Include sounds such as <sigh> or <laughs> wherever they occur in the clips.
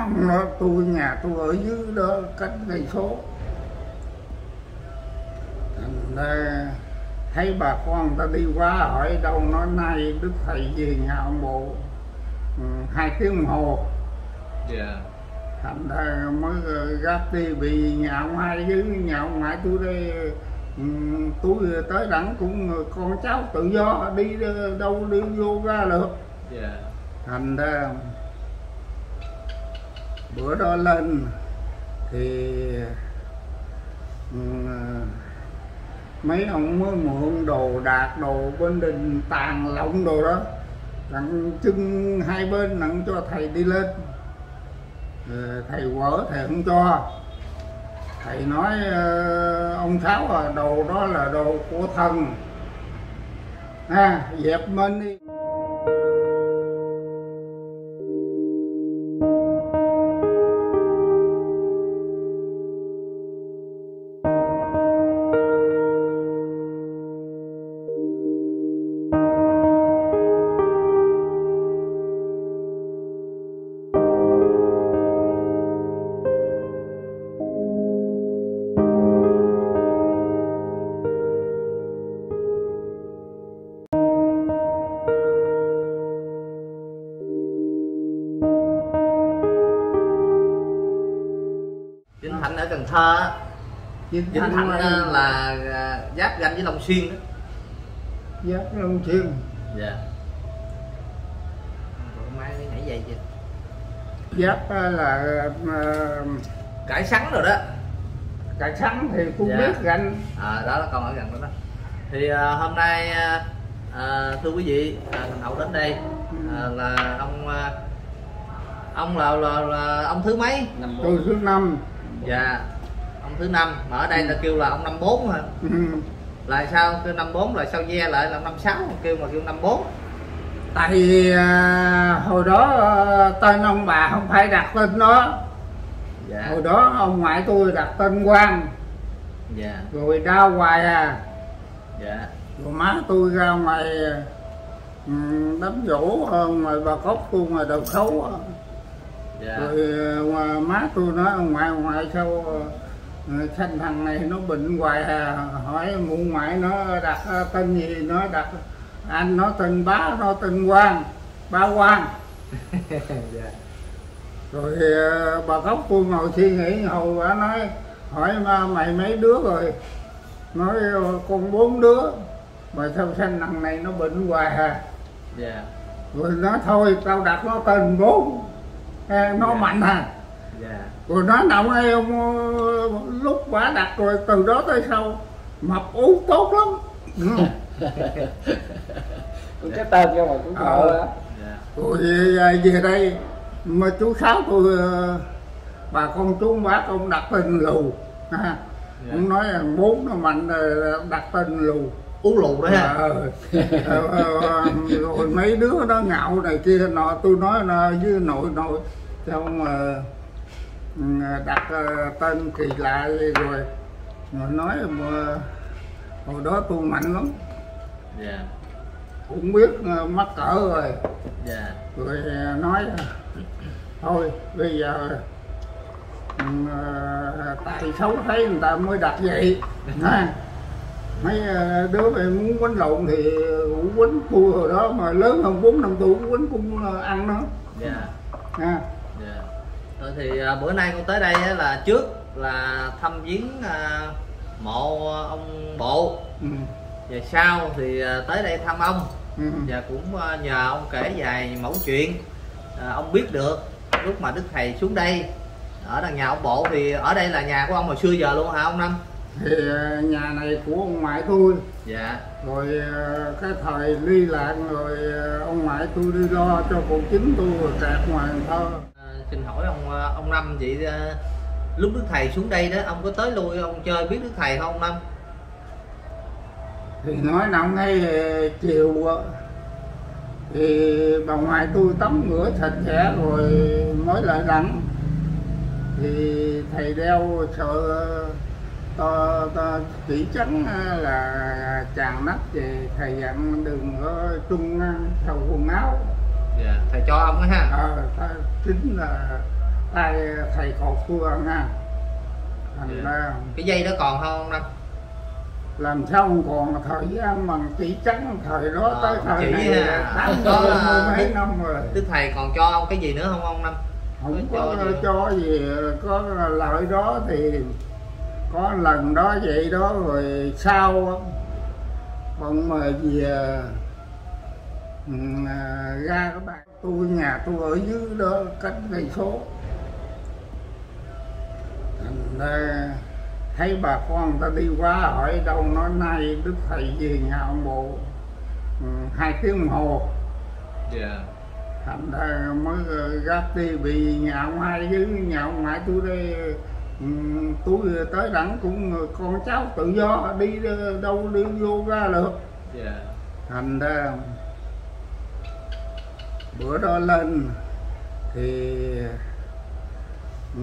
ông đó tôi nhà tôi ở dưới đó cách cây số. Thành ra thấy bà con ta đi qua hỏi đâu nói nay đức thầy về nhà ông bộ. Ừ, hai tiếng đồng hồ. Dạ. Thành ra mới ờ, gác đi vì nhà ông hai với nhà ông ngoại tôi đây ừ, tôi tới đẳng cũng con cháu tự do đi đâu đi vô ra được. Dạ. Thành ra bữa đó lên thì ừ, mấy ông mới mượn đồ đạc, đồ bên đình tàn lộng đồ đó. Tặng chân hai bên nặng cho thầy đi lên. Ờ, thầy quở, thầy không cho. Thầy nói ờ, ông sáu à đồ đó là đồ của thần. Ha dẹp bên đi. Thơ. Vĩnh Vĩnh Thạnh Thạnh là à, giáp ranh với Long Xuyên đó giáp Long Xuyên. Dạ. Bộ máy nhảy dây chưa? Giáp á là ờ, cải sắn rồi đó. Cải sắn thì tôi Dạ. biết ganh à, đó là con ở gần đó đó. Thì à, hôm nay à, à, thưa quý vị à, thành hậu đến đây à, là ông à, ông là, là, là ông thứ mấy? Tôi thứ năm. Dạ ông thứ năm mà ở đây ta kêu là ông năm bốn hả? Ừ. là sao? Kêu năm bốn là sao ve lại là năm sáu? Kêu mà kêu năm bốn. Tại vì à, hồi đó à, tên ông bà không phải đặt tên đó dạ. Hồi đó ông ngoại tôi đặt tên Quang. Dạ. Rồi ra hoài à. Dạ. Rồi má tôi ra ngoài ừ, đám dỗ ờ, ngoài bà cốc tôi ngoài đầu á. dạ. Rồi má tôi nói ông ngoại ông ngoại sao sanh thằng này nó bệnh hoài à. Hỏi mụ ngoại nó đặt ờ, tên gì nó đặt. Anh nó tên bá nó tên quang. Bá quang. <laughs> Dạ. Rồi ờ, bà cốc tôi ngồi suy nghĩ hồi bà nói hỏi ma mày mấy đứa rồi? Nói ờ, con bốn đứa. Mà sao sanh thằng này nó bệnh hoài à? Dạ. Rồi nói thôi tao đặt nó tên bốn. Nó Dạ. mạnh à? Dạ rồi nó động đây ông ờ, lúc bà đặt rồi từ đó tới sau mập ú tốt lắm Ừ. cũng cái tên cho mà cũng Ờ. rồi về, về đây mà chú sáu tôi ờ, bà con chú bác ông đặt tên lù ha Dạ. ông nói là bốn nó mạnh đặt tên lù uống lù đó ha Ờ, rồi mấy đứa đó ngạo này kia nọ tôi nói nó với nội nội xong mà ừ, đặt ờ, tên kỳ lạ rồi. Rồi nói mà hồi đó tôi mạnh lắm. Dạ. Cũng biết ờ, mắc cỡ rồi. Dạ. Rồi ờ, nói thôi bây giờ ừ, tại xấu thấy người ta mới đặt vậy. <laughs> Ha. Mấy đứa mày muốn quánh lộn thì cũng quánh cua hồi đó mà lớn hơn bốn năm tuổi cũng quánh cũng ăn dạ. Ha. dạ Rồi thì à, bữa nay con tới đây á, là trước là thăm viếng à, mộ ông bộ. Ừ. và sau thì à, tới đây thăm ông. Ừ. và cũng nhờ ông kể vài mẫu chuyện ông biết được lúc mà đức thầy xuống đây. Ở đằng nhà ông bộ thì ở đây là nhà của ông hồi xưa giờ luôn hả ông năm? Thì nhà này của ông ngoại tôi. Dạ. Rồi cái thời ly lạc rồi ông ngoại tôi đi lo cho cụ chính tôi rồi kẹt ngoài thơ xin hỏi ông ờ, ông năm vậy ờ, lúc đức thầy xuống đây đó ông có tới lui ông chơi biết đức thầy không ông năm? Thì nói nào ngay ờ, chiều thì bà ngoại tôi tắm rửa sạch sẽ rồi mới lại đặng thì thầy đeo sợ to, to chỉ trắng là chàng nắp về thầy dặn đừng có chung thầu quần áo dạ thầy cho ông ha. Ờ ta chính là tay thầy cột thua nha thành Dạ. ra cái dây đó còn không ông năm làm sao không còn thời gian mà chỉ trắng thời đó Ờ, tới thời này à, tám có, à, mấy đức- năm rồi. đức thầy còn cho ông cái gì nữa không ông năm? Không có có cho gì? cho gì có lợi đó thì có lần đó vậy đó rồi sau còn mà về à, ra các bạn tôi nhà tôi ở dưới đó cách cây số. Thành ra thấy bà con ta đi qua hỏi đâu nói nay đức thầy về nhà ông bộ hai tiếng hồ. Dạ. Thành ra mới ờ, gác đi vì nhà ông hai với nhà ông ngoại tôi đây tôi tới đẳng cũng con cháu tự do đi đâu đi vô ra được. Dạ. Thành ra bữa đó lên thì ừ,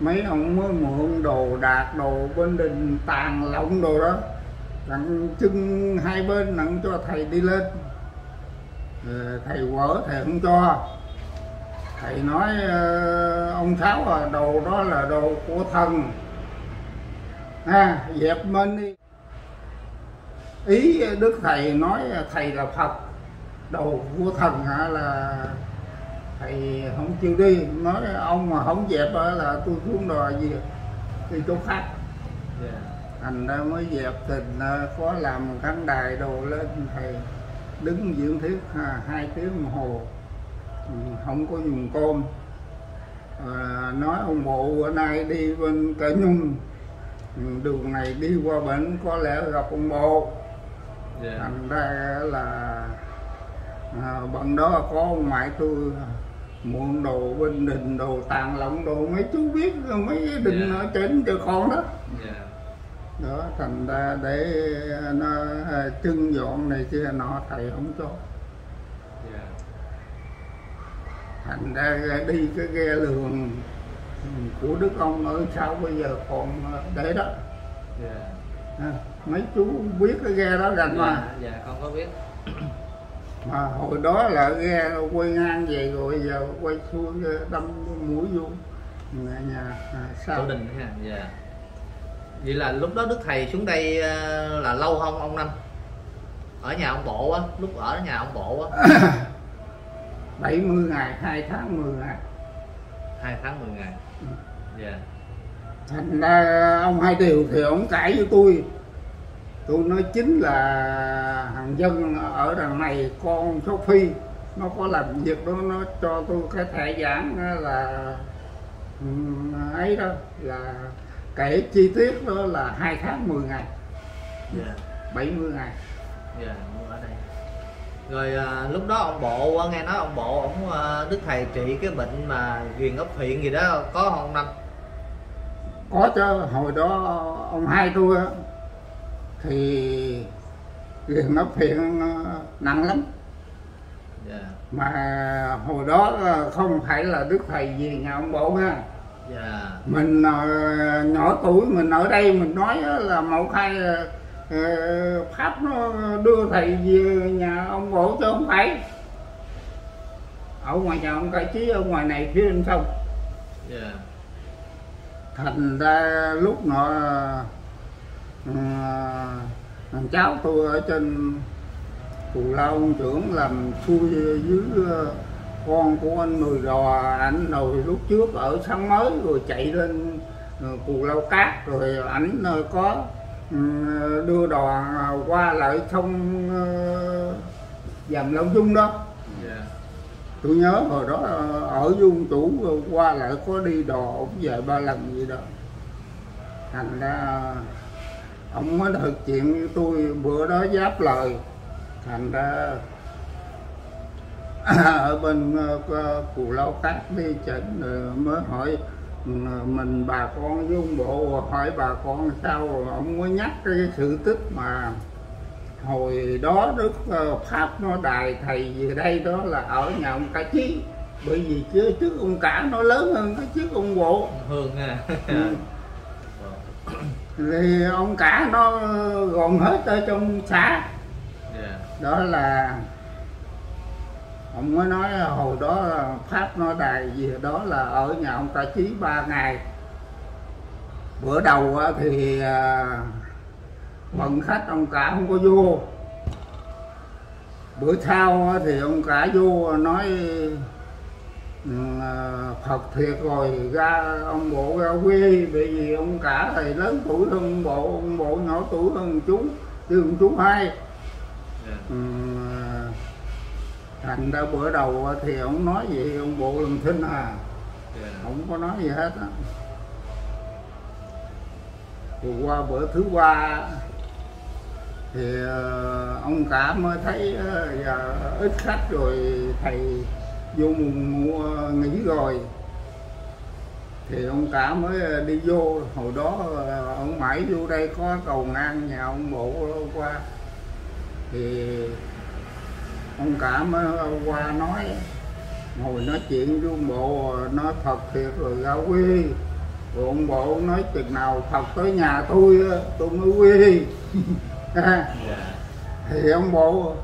mấy ông mới mượn đồ đạc, đồ bên đình tàn lộng đồ đó. Đặng chân hai bên đặng cho thầy đi lên. Ờ, thầy quở, thầy không cho. Thầy nói ờ, ông sáu à đồ đó là đồ của thần. Ha, dẹp bên đi. Ý đức thầy nói, thầy là phật đồ của thần là thầy không chịu đi nói ông mà không dẹp là tôi xuống đò gì đi chỗ khác. Thành ra mới dẹp tình ờ, có làm khán đài đồ lên thầy đứng diễn thuyết ha, hai tiếng đồng hồ. Ừ, không có dùng cơm à, nói ông bộ bữa nay đi bên cả nhung. Ừ, đường này đi qua bển có lẽ gặp ông bộ. Thành ra là à, bằng đó có ông ngoại tôi muộn đồ bên đình đồ tàn lộng đồ mấy chú biết mấy đình Dạ. ở trên cho con đó. Dạ. Đó thành ra để nó à, trưng dọn này kia nọ thầy không cho. Dạ. Thành ra đi cái ghe lường của đức ông ở sau bây giờ còn để đó. Dạ. À, mấy chú biết cái ghe đó gần mà. Dạ dạ con có biết mà hồi đó là ghe quay ngang về rồi giờ quay xuôi đâm mũi vô. Nhà, nhà à, Tổ sao đình ha dạ. Vậy là lúc đó đức thầy xuống đây ờ, là lâu không ông năm? Ở nhà ông bộ á lúc ở nhà ông bộ á. <coughs> 70 ngày hai tháng 10 ngày. Hai tháng 10 ngày. Dạ. Thành ra ông hai điều thì ông cãi với tôi tôi nói chính là hàng dân ở đằng này con số phi nó có làm việc đó nó cho tôi cái thẻ giảng là ấy đó là kể chi tiết đó là hai tháng 10 ngày. Dạ. 70 ngày. Dạ mua ở đây. Rồi à, lúc đó ông bộ á, nghe nói ông bộ ông à, đức thầy trị cái bệnh mà ghiền ốc phiện gì đó có không ông năm? Có chứ hồi đó ông hai tôi thì ấp phiện ờ, nặng lắm. Dạ. Mà hồi đó không phải là đức thầy về nhà ông bộ ha. Dạ. Mình ờ, nhỏ tuổi mình ở đây mình nói là một hai ờ, ờ, pháp nó đưa thầy về nhà ông bộ chứ không phải. Ở ngoài nhà ông cải trí ở ngoài này phía bên sông. Dạ. Thành ra lúc nọ thằng cháu tôi ở trên cù lao ông trưởng làm xuôi dưới ờ, con của anh mười đò ảnh rồi lúc trước ở sáng mới rồi chạy lên ờ, cù lao cát rồi ảnh có ừ, đưa đò qua lại sông dầm long dung đó. Dạ. Tôi nhớ hồi đó ở dung chủ qua lại có đi đò ổng về ba lần gì đó. Thành ra ông mới thực chuyện tôi bữa đó giáp lời. Thành ra <coughs> ở bên ờ, cù lao cát đi chỉnh rồi mới hỏi ừ, mình bà con với ông bộ hỏi bà con sao ông mới nhắc cái sự tích mà hồi đó đức ờ, pháp nó đài thầy về đây đó là ở nhà ông cả chí. Bởi vì chứ trước ông cả nó lớn hơn cái trước ông bộ. Hương ha Ừ. <laughs> thì ông cả nó gồm hết ở trong xã dạ. Đó là ông mới nói hồi đó pháp nói đài gì đó là ở nhà ông ta chí ba ngày. Bữa đầu thì à, bận khách ông cả không có vô. Bữa sau thì ông cả vô nói Phật thiệt rồi ra ông bộ ra quê bởi vì ông cả thầy lớn tuổi hơn ông bộ ông bộ nhỏ tuổi hơn chú chứ ông chú hai. Dạ. Ừ, thành ra bữa đầu thì ông nói gì ông bộ làm thinh à. Dạ. Không có nói gì hết á. Rồi qua bữa thứ ba thì ờ, ông cả mới thấy ờ, giờ ít khách rồi thầy vô mùng mua nghỉ rồi thì ông cả mới đi vô. Hồi đó ông mãi vô đây có cầu ngang nhà ông bộ qua. Thì ông cả mới qua nói ngồi nói chuyện với ông bộ nói Phật thiệt rồi ra quy rồi ông bộ nói chừng nào Phật tới nhà tôi tôi mới quy <laughs> dạ. Thì ông bộ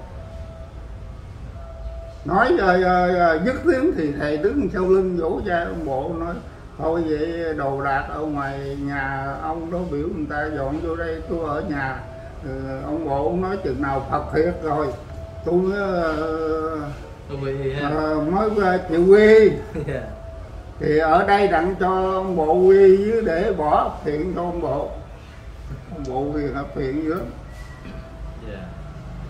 nói rồi, rồi, rồi dứt tiếng thì thầy đứng sau lưng vỗ vai ông bộ nói thôi vậy đồ đạc ở ngoài nhà ông đó biểu người ta dọn vô đây tôi ở nhà. Ừ, ông bộ nói chừng nào Phật thiệt rồi tôi ờ, mới ờ, chịu quy. <laughs> Dạ. Thì ở đây đặng cho ông bộ quy với để bỏ thiện cho ông bộ. Ông bộ thì hợp thiện dữ dạ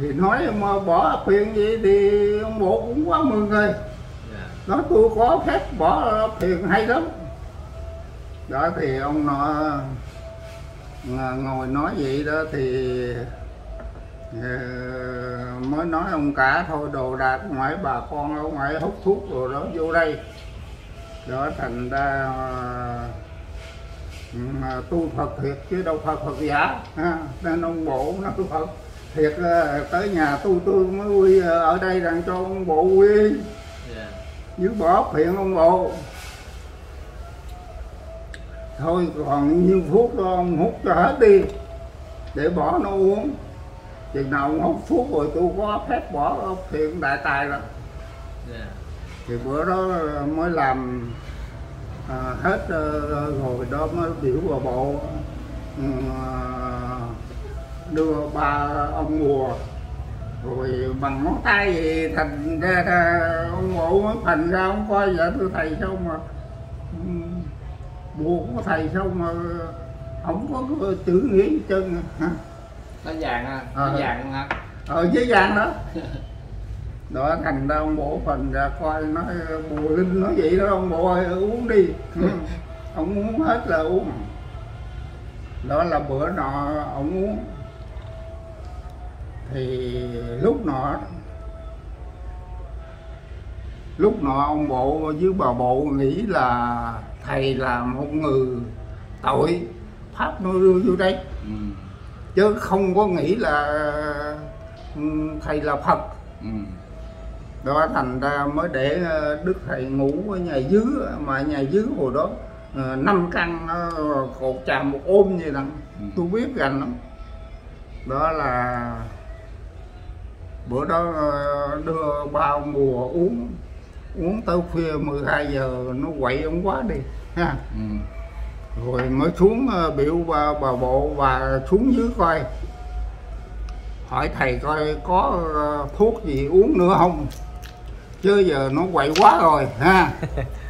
thì nói mà bỏ phiền gì thì ông bộ cũng quá mừng rồi. Dạ. Nói tôi có phép bỏ phiền hay lắm. Đó thì ông nó ngồi nói vậy đó thì ờ, mới nói ông cả thôi đồ đạc ngoài bà con ở ngoài hút thuốc rồi đó vô đây. Đó thành ra mà tu Phật thiệt chứ đâu Phật Phật giả ha. nên ông bộ nói Phật thiệt tới nhà tu tôi mới quy ở đây rằng cho ông bộ quy. Dạ. Giữ bỏ phiền ông bộ. Thôi còn nhiêu thuốc đó ông hút cho hết đi để bỏ nó uống. Chừng nào ông hút thuốc rồi tôi có phép bỏ phiền đại tài rồi. Dạ. Thì bữa đó mới làm à, hết ờ, rồi đó mới biểu vào bộ ừ, à, đưa ba ông mùa rồi bằng ngón tay thì thành ra, ông bộ mới thành ra ông coi vợ tôi thầy sao mà buồn của thầy sao mà không có chữ nghĩa chân hả? Nó vàng nó Ờ. vàng ha ở dưới vàng đó. <laughs> Đó thành ra ông bộ phần ra coi nói bùa linh nói vậy đó ông bộ ơi uống đi. <laughs> Ông uống hết là uống. Đó là bữa nọ ông uống thì lúc nọ lúc nọ ông bộ với bà bộ nghĩ là thầy là một người tội pháp nó đưa vô đây ừ. chứ không có nghĩ là ừ, thầy là phật Ừ. đó thành ra mới để ờ, đức thầy ngủ ở nhà dưới mà nhà dưới hồi đó ờ, năm căn nó cột chàm một ôm như đó Ừ. tôi biết gần lắm đó là bữa đó ờ, đưa bao mùa uống uống tới khuya 12 giờ nó quậy ông quá đi ha. Ừ. rồi mới xuống ờ, biểu bà, bà bộ và xuống dưới coi. Hỏi thầy coi có ờ, thuốc gì uống nữa không? Chứ giờ nó quậy quá rồi ha.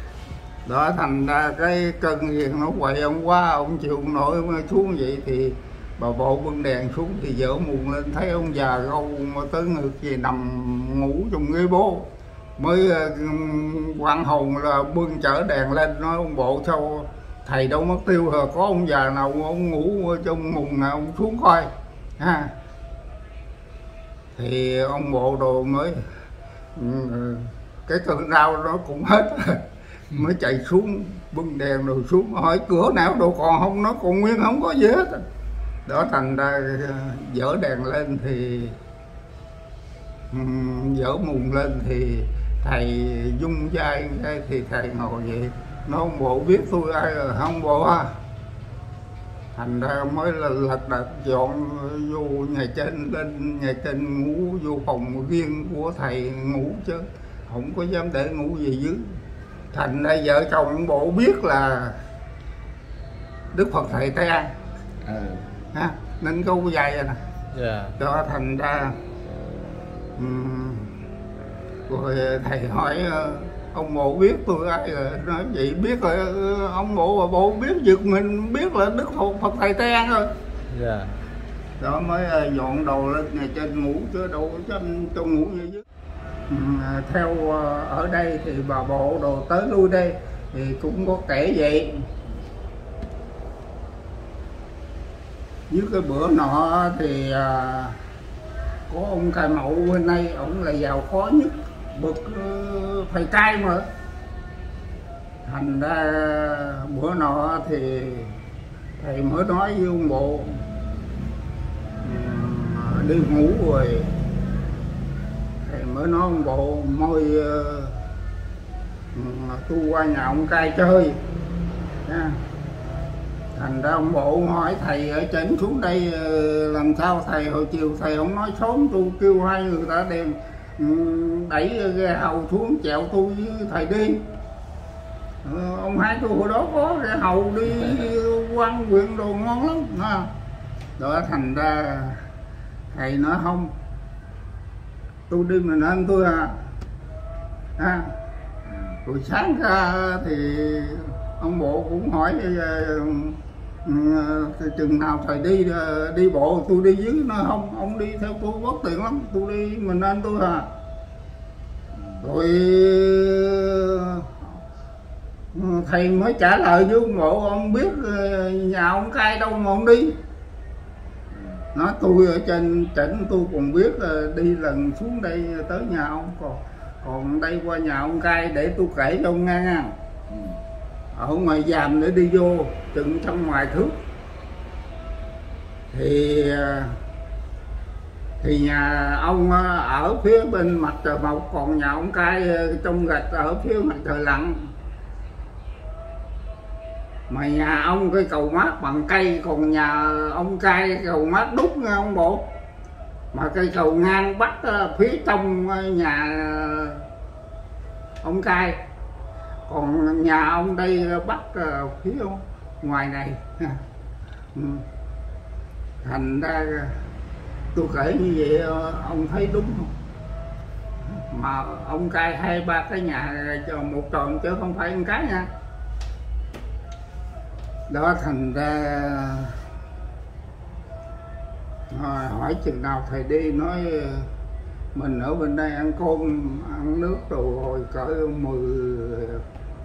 <laughs> Đó thành ra cái cân gì nó quậy ông quá ông chịu nổi mới xuống vậy thì bà bộ bưng đèn xuống thì dở mùng lên. Thấy ông già gâu mà tới ngực gì nằm ngủ trong ghế bố. Mới ờ, quan hồn là bưng chở đèn lên nói ông bộ sao thầy đâu mất tiêu hờ có ông già nào ông ngủ trong mùng nào ông xuống coi ha. Thì ông bộ đồ mới ừ, cái cơn đau đó cũng hết. Mới chạy xuống bưng đèn rồi xuống hỏi cửa nào đồ còn không? Nó còn nguyên không có gì hết đó, thành ra ờ, dở đèn lên thì dở mùng lên thì thầy dung dai cái thì thầy ngồi vậy nó không bộ biết tôi ai rồi không bộ à thành ra mới là lật đật dọn vô nhà trên, lên nhà trên ngủ, vô phòng riêng của thầy ngủ chứ không có dám để ngủ gì dưới. Thành ra vợ chồng bộ biết là đức phật thầy te ừ ha nên câu dài rồi nè. Dạ. Cho thành ra ừm, rồi thầy hỏi ờ, ông bộ biết tôi ai rồi? Nói vậy biết rồi ờ, ông bộ và bộ biết giật mình biết là đức phật phật thầy te rồi. Dạ. Đó mới ờ, dọn đồ lên nhà trên ngủ chứ đâu có cho, cho ngủ như dưới. Theo ở đây thì bà bộ đồ tới lui đây thì cũng có kể vậy như cái bữa nọ thì à, có ông cai mậu bên đây ông là giàu khó nhất bậc phải ờ, thầy trai mà. Thành ra bữa nọ thì thầy mới nói với ông bộ ừ, đi ngủ rồi. Thầy mới nói ông bộ môi ờ, ừ, tu qua nhà ông cai chơi. Yeah thành ra ông bộ hỏi thầy, ở trên xuống đây ờ, làm sao thầy? Hồi chiều thầy không nói, sớm tôi kêu hai người ta đem ừ, đẩy ghe hầu xuống chèo tôi với thầy đi. Ờ, ông hai tôi hồi đó có ghe hầu đi quan huyện đồ ngon lắm, ha. Đó, thành ra thầy nói, không, tôi đi mình ăn tôi à. Ha. Rồi sáng ra thì ông bộ cũng hỏi ờ, Ừ, chừng nào thầy đi ờ, đi bộ, tôi đi dưới, nó không ông đi theo tôi bất tiện lắm, tôi đi mình anh tôi à. Rồi ờ, thầy mới trả lời với ông bộ ông biết ờ, nhà ông cai đâu mà ông đi. Nói tôi ở trên tỉnh, tôi còn biết đi lần xuống đây tới nhà ông, còn còn đây qua nhà ông cai để tôi kể cho ông nghe nha ở ngoài giàm để đi vô chừng trong ngoài thước. Thì à, thì nhà ông à, ở phía bên mặt trời mọc, còn nhà ông cai à, trong gạch ở phía mặt trời lặn. Mà nhà ông cái cầu mát bằng cây, còn nhà ông cai cầu mát đúc, nghe ông bộ. Mà cây cầu ngang bắc phía trong nhà ông cai còn nhà ông đây bắt ờ, bắc phía ngoài này. <laughs> Ừ. Thành ra tôi kể như vậy ờ, ông thấy đúng không? Mà ông cai hai ba cái nhà cho một tròn chứ không phải một cái nha. Đó thành ra hỏi, hỏi chừng nào thầy đi nói mình ở bên đây ăn cơm ăn nước rồi hồi cỡ 10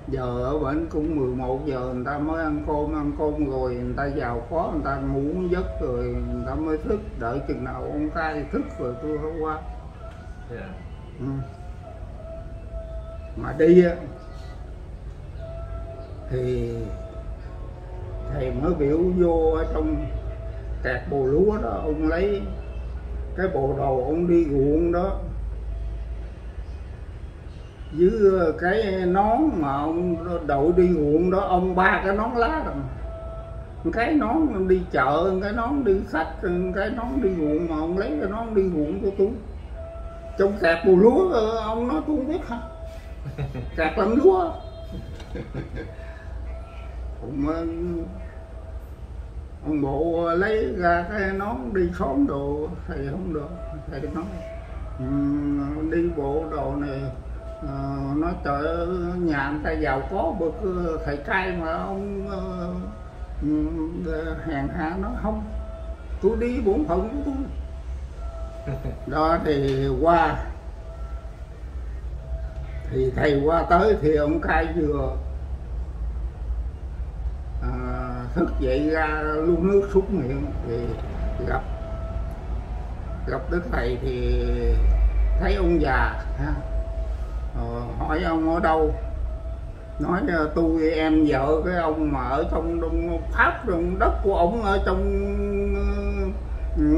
giờ ở bển cũng 11 giờ người ta mới ăn cơm ăn cơm rồi người ta vào có người ta ngủ giấc rồi người ta mới thức. Đợi chừng nào ông cai thức rồi tôi mới qua. Dạ. Ừ. mà đi á thì thầy mới biểu vô ở trong kẹt bồ lúa đó ông lấy cái bộ đồ ông đi ruộng đó với cái nón mà ông đội đi ruộng đó ông ba cái nón lá rồi cái nón đi chợ cái nón đi khách cái nón đi ruộng mà ông lấy cái nón đi ruộng cho tôi. Trong kẹt bù lúa ờ, ông nói tôi không biết hả? <laughs> Kẹt làm lúa. Ông ờ, ông bộ lấy ra cái nón đi xóm đồ thầy không được thầy nói "Ừm, đi bộ đồ này ờ, nói trời ơi, nhà người ta giàu có bậc ờ, thầy trai mà ông ờ, ừm, hèn hạ nó không. Tôi đi bổn phận của tôi. <laughs> Đó thì qua. Thì thầy qua tới thì ông cai vừa à, thức dậy ra luôn nước súc miệng thì gặp gặp đức thầy thì thấy ông già ha. Ờ, hỏi ông ở đâu? Nói ờ, tôi em vợ cái ông mà ở trong đông pháp trong đất của ông ở trong ờ,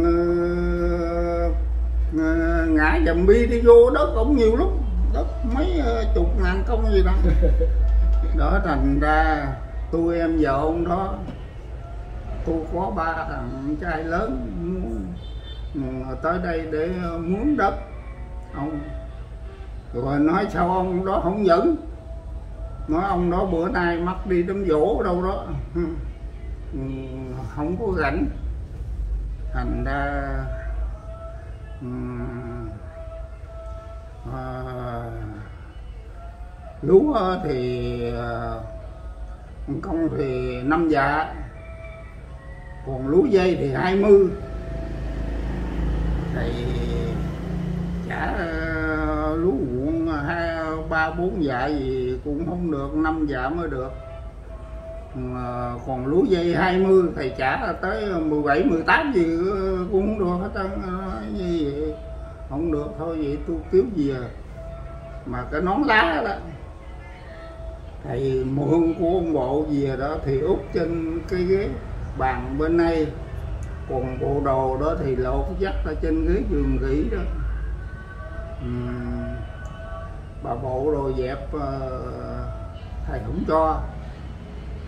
ờ, ngã dầm bi đi vô đất ông nhiều lắm. Đất mấy chục ngàn công gì đó. Đó thành ra tôi em vợ ông đó, tôi có ba thằng trai lớn muốn tới đây để muốn đất. Ông rồi nói sao ông đó không dẫn nói ông đó bữa nay mất đi đám dỗ đâu đó. Ừ, không có rảnh. Thành ra ừ, à, lúa thì à, công thì năm dạ. Còn lúa dây thì hai mươi. Thì chả à, lúa ba bốn dạ gì cũng không được năm dạ mới được. Mà còn lúa dây 20 thầy trả tới 17 18 gì cũng không được hết trơn ờ, như vậy? Không được thôi vậy tôi kiếm gì à? Mà cái nón lá đó thầy mượn của ông bộ gì đó thì út trên cái ghế bàn bên này. Còn bộ đồ đó thì lột dắt ở trên ghế giường nghỉ đó. Uhm, bà bộ đồ dẹp uh, thầy không cho.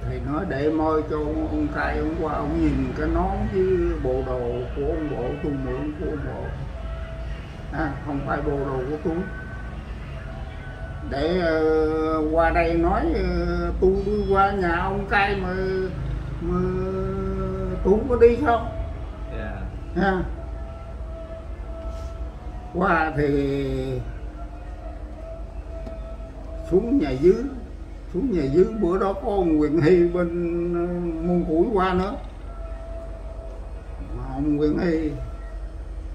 Thầy nói để môi cho ông, ông cai ông qua ông nhìn cái nón với bộ đồ của ông bộ tôi mượn của ông bộ. À, không phải bộ đồ của tôi để uh, qua đây nói uh, tôi đi qua nhà ông cai mà, mà tôi có đi không? Yeah. ha. Qua thì xuống nhà dưới xuống nhà dưới bữa đó có ông Quyền Hy bên môn muôn củi qua nữa. Ông Quyền Hy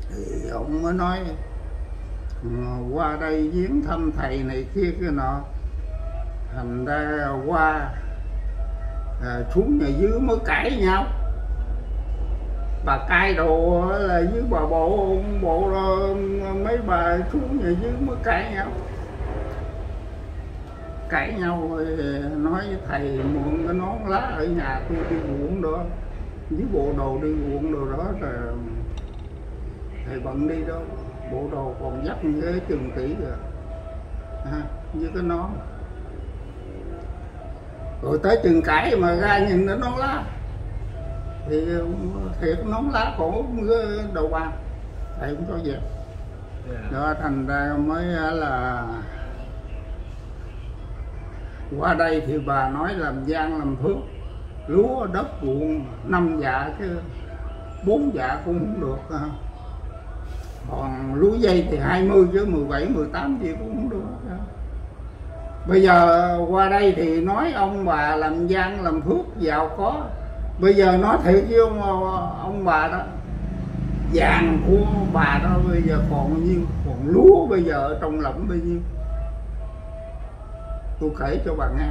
thì ông mới nói ờ, qua đây viếng thăm thầy này kia cái nọ. Thành ra qua à, xuống nhà dưới mới cãi nhau. Bà cai đồ là dưới bà bộ bộ mấy bà xuống nhà dưới mới cãi nhau cãi nhau rồi nói với thầy mượn cái nón lá ở nhà tôi đi ruộng đó. Với bộ đồ đi ruộng đồ đó rồi thầy bận đi đâu. Bộ đồ còn dắt ghế chừng kỹ rồi à, với cái nón. Rồi tới chừng cãi mà ra nhìn nó nón lá. Thì thiệt nón lá cổ đầu bàn thầy cũng cho về. Yeah. đó thành ra mới là qua đây thì bà nói làm gian làm phước lúa đất ruộng năm dạ chứ bốn dạ cũng không được. Còn lúa dây thì 20 chứ 17 18 gì cũng không được. Bây giờ qua đây thì nói ông bà làm gian làm phước giàu có. Bây giờ nói thiệt với ông, ông bà đó vàng của bà đó bây giờ còn bao nhiêu còn lúa bây giờ ở trong lẫm bao nhiêu tôi kể cho bà nghe.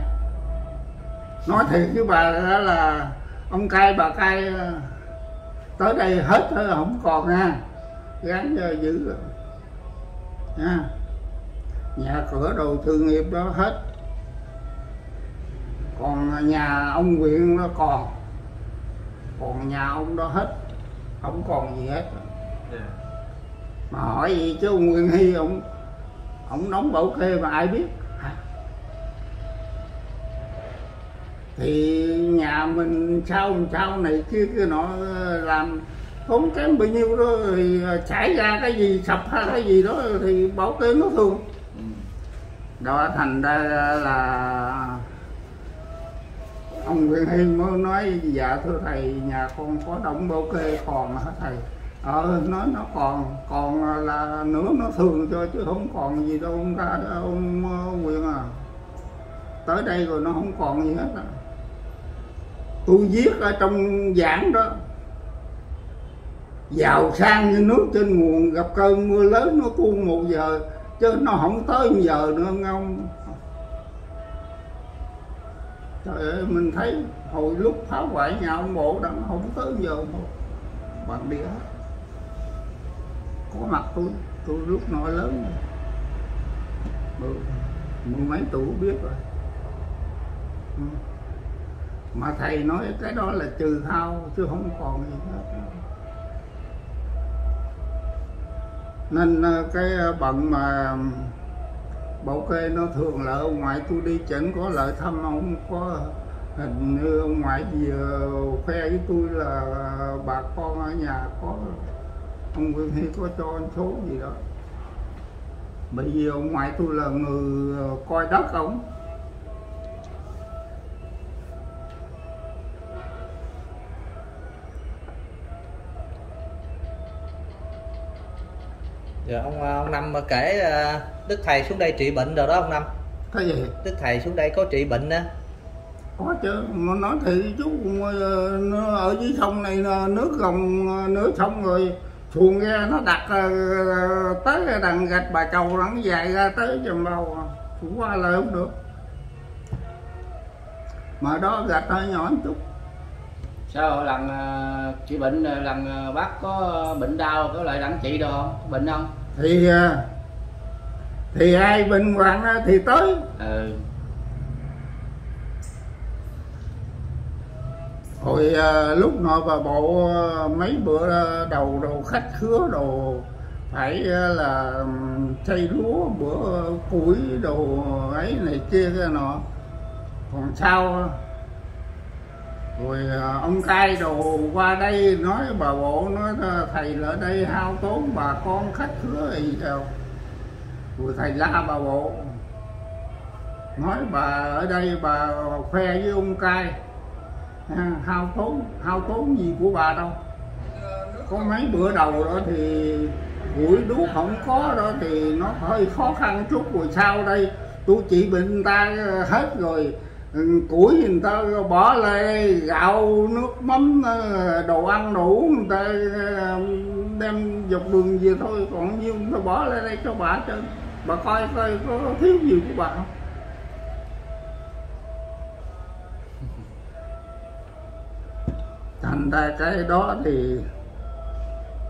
Nói thiệt với bà đó là ông cai bà cai tới đây hết không còn nha. Gắn giữ rồi nha. Nhà cửa đồ thương nghiệp đó hết. Còn nhà ông huyện nó còn. Còn nhà ông đó hết. Không còn gì hết. Yeah. mà hỏi gì chứ ông Nguyên Hy ông ông đóng bảo kê mà ai biết thì nhà mình sau sau này kia kia nọ, làm tốn kém bao nhiêu đó, thì xảy ra cái gì, sập hay cái gì đó, thì bảo kê nó thường đó thành ra là ông Nguyễn Hiên mới nói dạ thưa thầy, nhà con có đóng bảo kê còn hả thầy? Ờ nói nó còn còn là nữa nó thường cho chứ không còn gì đâu ông ra, ông ờ, Nguyễn à. Tới đây rồi nó không còn gì hết à tôi viết ở trong giảng đó. Giàu sang như nước trên nguồn, gặp cơn mưa lớn, nó tuôn một giờ, chứ nó không tới một giờ nữa không? Trời ơi, mình thấy hồi lúc phá hoại nhà ông bộ đang không tới giờ một bằng đĩa có mặt tôi tôi lúc nói lớn. Rồi mười mấy tuổi biết rồi. Ừ mà thầy nói cái đó là trừ hao, chứ không còn gì hết nên ờ, cái ờ, bận mà bảo kê nó thường là ông ngoại tôi đi, chẳng có lợi thăm, ông có hình như ông ngoại gì ờ, khoe với tôi là bà con ở nhà có, ông Nguyễn Hy có cho anh số gì đó. Bởi vì ông ngoại tôi là người coi đất ông. Giờ ông ông năm kể ờ, đức thầy xuống đây trị bệnh rồi đó ông năm. Cái gì? Đức thầy xuống đây có trị bệnh á? Có chứ mà nói thì chú nó ở dưới sông này là nước gồng nước sông rồi xuồng ra nó đặt tới đằng gạch bà cầu nó dài ra tới bao à. Chú qua lại không được. Mà đó gạch hơi nhỏ một chút sao lần ờ, chị bệnh ờ, lần ờ, bác có bệnh đau có lại đặng trị được không? Bệnh không? Thì thì ai bình hoàng á thì tới. Ừ. Hồi lúc nội bà bộ mấy bữa đầu đầu khách khứa đồ phải là xây lúa bữa củi đồ ấy này kia cái nọ. Còn sau rồi à, ông cai đồ qua đây nói, bà bộ nói thầy ở đây hao tốn bà con khách khứa gì đâu. Rồi thầy la bà bộ, nói, bà ở đây bà khoe với ông cai hao tốn hao tốn gì của bà đâu. Có mấy bữa đầu đó thì buổi đuốc không có đó thì nó hơi khó khăn chút, rồi sau đây tôi chỉ bệnh ta hết rồi củi người ta bỏ lại, gạo, nước mắm ờ, đồ ăn đủ người ta ờ, đem dọc đường về thôi. Còn nhiêu, người ta bỏ lại đây cho bà cho bà coi coi có thiếu gì của bà không. Thành ra cái đó thì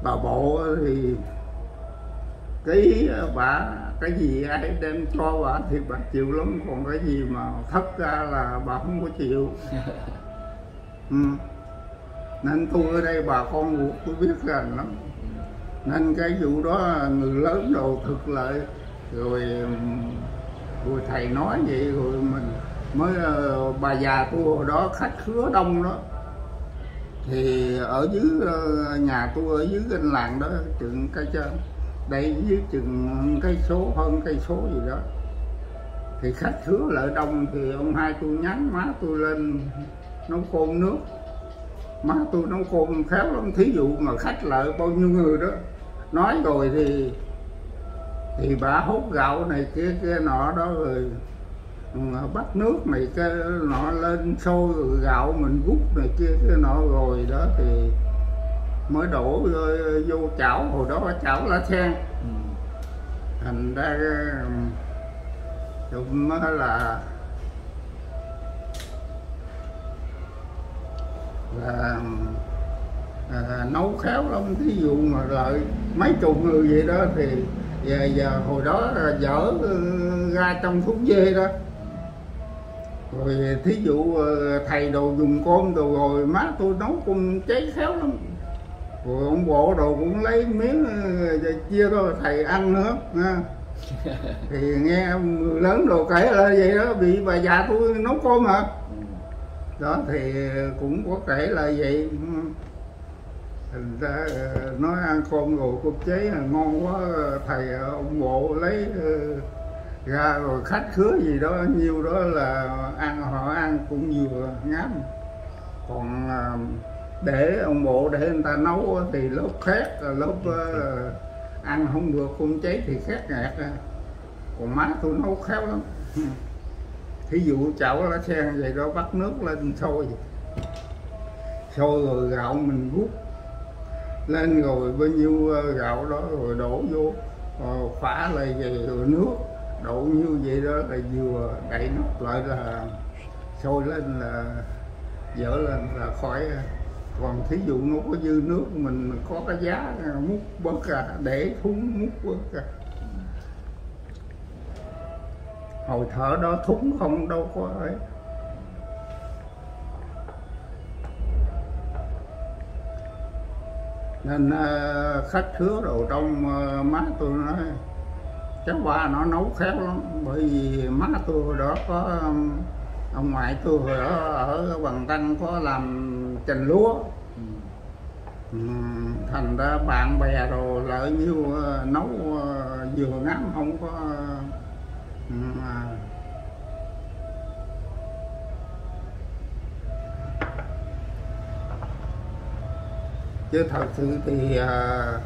bà bộ thì cái ý bà cái gì ai đem cho bà thì bà chịu lắm. Còn cái gì mà thất ra là bà không có chịu. <laughs> Ừ. nên tôi ở đây bà con ruột tôi biết rằng lắm. Nên cái vụ đó người lớn đồ thực lợi rồi rồi thầy nói vậy rồi mình mới ờ, bà già tôi hồi đó khách khứa đông đó. Thì ở dưới ờ, nhà tôi ở dưới cái làng đó chừng cây trên đây dưới chừng cây số, hơn cây số gì đó. Thì khách hứa lợi đông thì ông hai tôi nhắn má tôi lên, nấu cơm nước. Má tôi nấu cơm khéo lắm, thí dụ mà khách lợi bao nhiêu người đó. Nói rồi thì thì bà hút gạo này kia kia nọ đó rồi ừ, bắt nước này cái nọ lên sôi rồi gạo mình rút này kia cái nọ rồi đó thì mới đổ vô, chảo hồi đó chảo lá sen. Ừ. thành ra chúng là là à, nấu khéo lắm. Thí dụ mà lợi mấy chục người vậy đó thì giờ, giờ hồi đó là dở ra trong thuốc dê đó. Rồi thí dụ ờ, thầy đồ dùng cơm đồ rồi má tôi nấu cơm cháy khéo lắm rồi ông bộ đồ cũng lấy miếng ờ, chia cho thầy ăn nữa ha. <laughs> thì nghe người lớn đồ kể là vậy đó bị bà già tôi nấu cơm hả Ừ. đó thì cũng có kể là vậy thành ra ờ, nói ăn cơm rồi cơm cháy là ngon quá thầy ờ, ông bộ lấy ờ, ra rồi khách khứa gì đó nhiêu đó là ăn họ ăn cũng vừa ngắm còn để ông bộ để người ta nấu thì lớp khét rồi lớp ờ, ăn không được cơm cháy thì khét ngạt á. còn má tôi nấu khéo lắm. Thí dụ chảo lá sen vậy đó bắt nước lên sôi. Sôi rồi gạo mình rút lên rồi bao nhiêu gạo đó rồi đổ vô ờ, phả lại về rồi nước. Đổ như vậy đó là vừa đậy nắp lại là sôi lên là dở lên là khỏi còn thí dụ nó có dư nước, mình có cái giá, múc bớt ra, để thúng, múc bớt ra. Hồi thở đó thúng không, đâu có ấy. Nên ờ, khách khứa đồ trong ờ, má tôi nói, cháu ba nó nấu khéo lắm, bởi vì má tôi đó có ông ngoại tôi hồi đó ở bằng tăng có làm chành lúa Ừ. Ừ, thành ra bạn bè rồi lỡ như ờ, nấu ờ, vừa ngắm không có ừ, à, chứ thật sự thì à,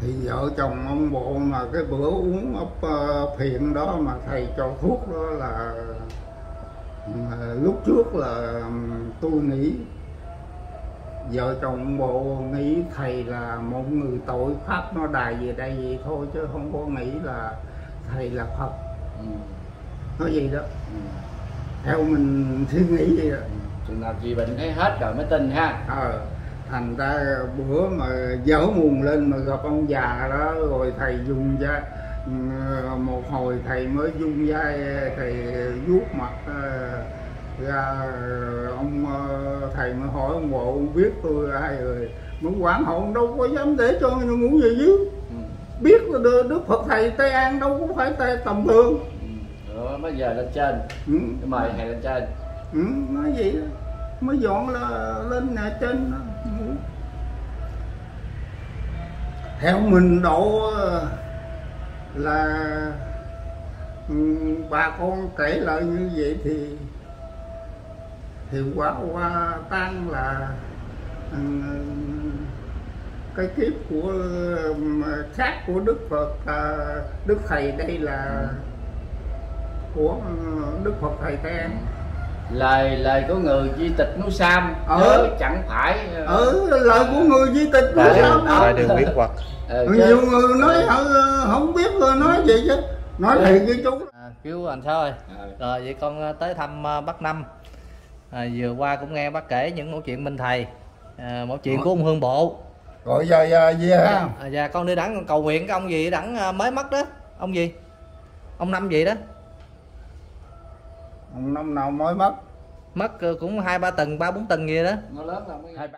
thì vợ chồng ông bộ mà cái bữa uống ốc ờ, phiện đó mà thầy cho thuốc đó là lúc trước là tôi nghĩ vợ chồng ông bộ nghĩ thầy là một người tội pháp nó đài về đây vậy thôi chứ không có nghĩ là thầy là phật. Ừ. nói gì đó. Ừ. theo mình suy nghĩ vậy đó. Chừng nào chị bệnh thấy hết rồi mới tin ha. Ờ thành ra bữa mà dở mùng lên mà gặp ông già đó rồi thầy dùng da ừ, một hồi thầy mới dung vai thầy vuốt mặt ờ, ra ông ờ, thầy mới hỏi ông bộ ông biết tôi ai rồi mới quản hồn đâu có dám để cho người ngủ về dưới ừ. biết là Đức- phật thầy tây an đâu có phải tây tầm thường Ừ. Bây giờ lên trên ừ. Mời thầy lên trên ừ, nói vậy đó. mới dọn là lên nhà trên đó. Theo mình độ là ừ, bà con kể lại như vậy thì thì quả qua tan là ừ, cái kiếp của khác của đức phật à, đức thầy đây là của ừ, đức phật thầy ten lời lời của người di tịch núi Sam Ờ. nhớ chẳng phải ờ, ở lời của người di tịch sao tại đâu đường biết hoặc ờ, nhiều chứ- người nói ờ, không biết rồi nói vậy chứ. Nói thiệt với chú. À, cứu anh sao ơi. Ờ. rồi vậy con tới thăm bác năm. À, vừa qua cũng nghe bác kể những mẫu chuyện minh thầy. À, mẫu chuyện của ông hương bộ. Rồi giờ giờ về ha. À, và con đi đẳng con cầu nguyện cái ông gì đẳng mới mất đó. Ông gì? Ông năm gì đó năm nào mới mất? Mất ờ, cũng hai ba tuần ba bốn tuần gì đó. Nó lớn là mới hai